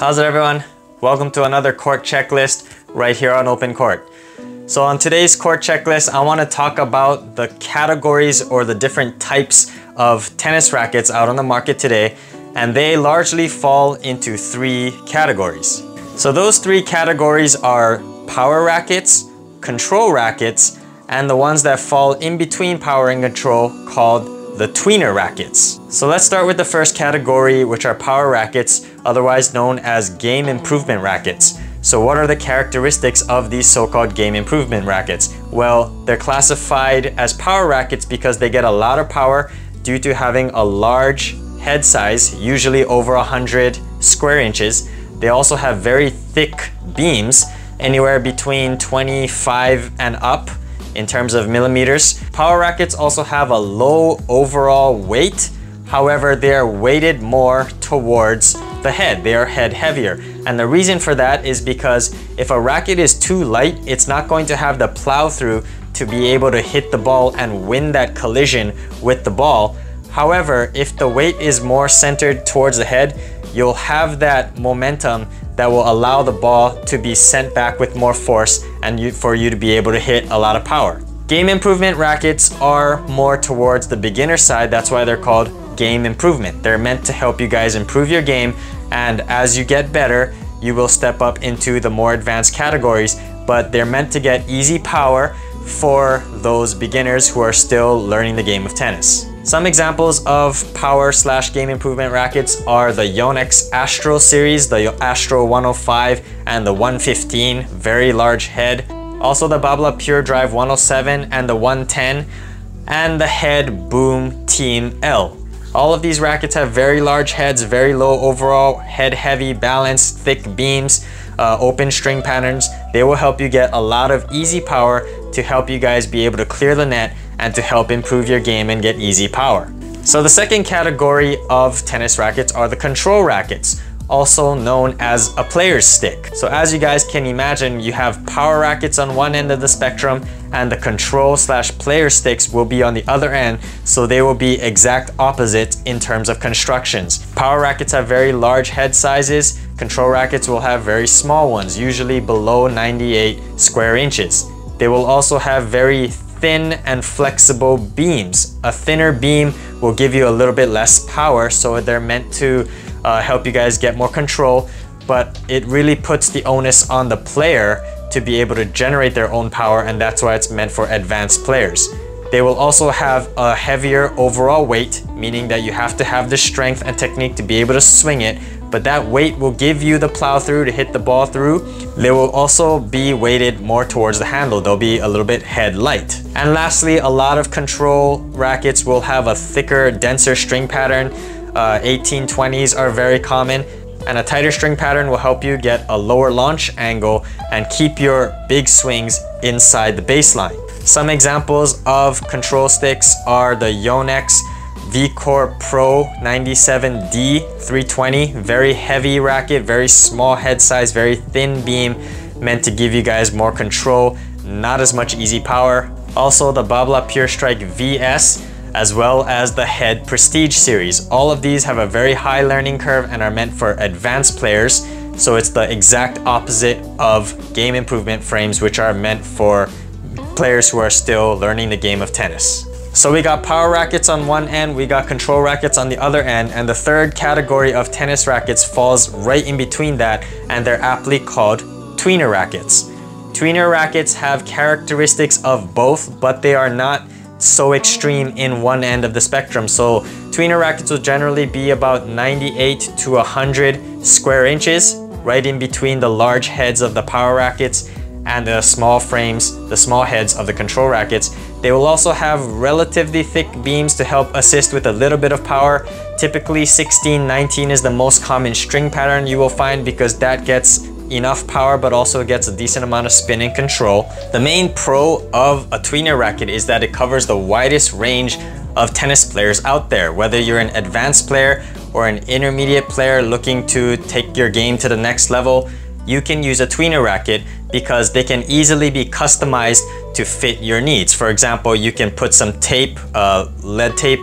How's it everyone? Welcome to another court checklist right here on Open Court. So on today's court checklist, I wanna talk about the categories or the different types of tennis rackets out on the market today, and they largely fall into three categories. So those three categories are power rackets, control rackets, and the ones that fall in between power and control called the tweener rackets. So let's start with the first category, which are power rackets, otherwise known as game improvement rackets. So what are the characteristics of these so-called game improvement rackets? Well, they're classified as power rackets because they get a lot of power due to having a large head size, usually over 100 square inches. They also have very thick beams, anywhere between 25 and up in terms of millimeters. Power rackets also have a low overall weight. However, they are weighted more towards the head. They are head heavier. And the reason for that is because if a racket is too light, it's not going to have the plow through to be able to hit the ball and win that collision with the ball. However, if the weight is more centered towards the head, you'll have that momentum that will allow the ball to be sent back with more force and you, for you to be able to hit a lot of power. Game improvement rackets are more towards the beginner side. That's why they're called game improvement. They're meant to help you guys improve your game. And as you get better, you will step up into the more advanced categories, but they're meant to get easy power for those beginners who are still learning the game of tennis. Some examples of power slash game improvement rackets are the Yonex Astrel series, the Astrel 105 and the 115, very large head. Also the Babolat Pure Drive 107 and the 110, and the Head Boom Team L. All of these rackets have very large heads, very low overall, head heavy, balanced, thick beams, uh, open string patterns. They will help you get a lot of easy power to help you guys be able to clear the net and to help improve your game and get easy power. So the second category of tennis rackets are the control rackets, also known as a player's stick. So as you guys can imagine, you have power rackets on one end of the spectrum and the control slash player sticks will be on the other end. So they will be exact opposites in terms of constructions. Power rackets have very large head sizes. Control rackets will have very small ones, usually below 98 square inches. They will also have very thin and flexible beams. A thinner beam will give you a little bit less power, so they're meant to uh, help you guys get more control, but it really puts the onus on the player to be able to generate their own power, and that's why it's meant for advanced players. They will also have a heavier overall weight, meaning that you have to have the strength and technique to be able to swing it, but that weight will give you the plow through to hit the ball through. They will also be weighted more towards the handle. They'll be a little bit head light. And lastly, a lot of control rackets will have a thicker, denser string pattern. Uh, 1820s are very common and a tighter string pattern will help you get a lower launch angle and keep your big swings inside the baseline. Some examples of control sticks are the Yonex VCore Pro 97D 320. Very heavy racket, very small head size, very thin beam, meant to give you guys more control, not as much easy power. Also the Babolat Pure Strike VS, as well as the Head Prestige series. All of these have a very high learning curve and are meant for advanced players. So it's the exact opposite of game improvement frames, which are meant for players who are still learning the game of tennis. So we got power rackets on one end, we got control rackets on the other end, and the third category of tennis rackets falls right in between that, and they're aptly called tweener rackets. Tweener rackets have characteristics of both, but they are not so extreme in one end of the spectrum. So tweener rackets will generally be about 98 to 100 square inches, right in between the large heads of the power rackets and the small frames, the small heads of the control rackets. They will also have relatively thick beams to help assist with a little bit of power. Typically 16, 19 is the most common string pattern you will find because that gets enough power but also gets a decent amount of spin and control. The main pro of a tweener racket is that it covers the widest range of tennis players out there. Whether you're an advanced player or an intermediate player looking to take your game to the next level, you can use a tweener racket because they can easily be customized to fit your needs. For example, you can put some tape, uh, lead tape,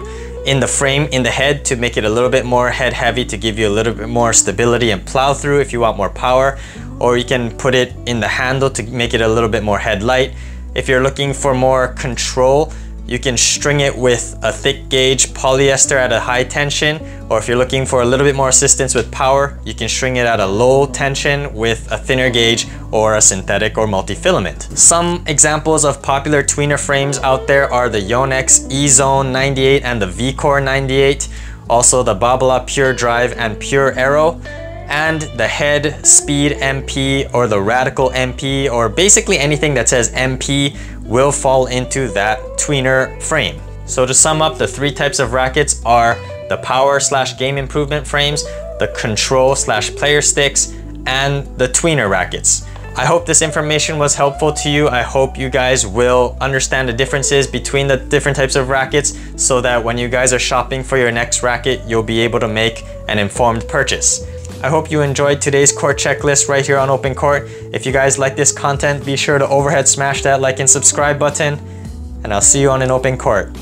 in the frame, in the head to make it a little bit more head heavy to give you a little bit more stability and plow through if you want more power. Or you can put it in the handle to make it a little bit more head light. If you're looking for more control, you can string it with a thick gauge polyester at a high tension, or if you're looking for a little bit more assistance with power, you can string it at a low tension with a thinner gauge or a synthetic or multi-filament. Some examples of popular tweener frames out there are the Yonex E-Zone 98 and the V-Core 98, also the Babolat Pure Drive and Pure Aero, and the Head Speed MP or the Radical MP or basically anything that says MP will fall into that tweener frame. So to sum up, the three types of rackets are the power slash game improvement frames, the control slash player sticks, and the tweener rackets. I hope this information was helpful to you. I hope you guys will understand the differences between the different types of rackets so that when you guys are shopping for your next racket, you'll be able to make an informed purchase. I hope you enjoyed today's court checklist right here on Open Court. If you guys like this content, be sure to overhead smash that like and subscribe button, and I'll see you on an Open Court.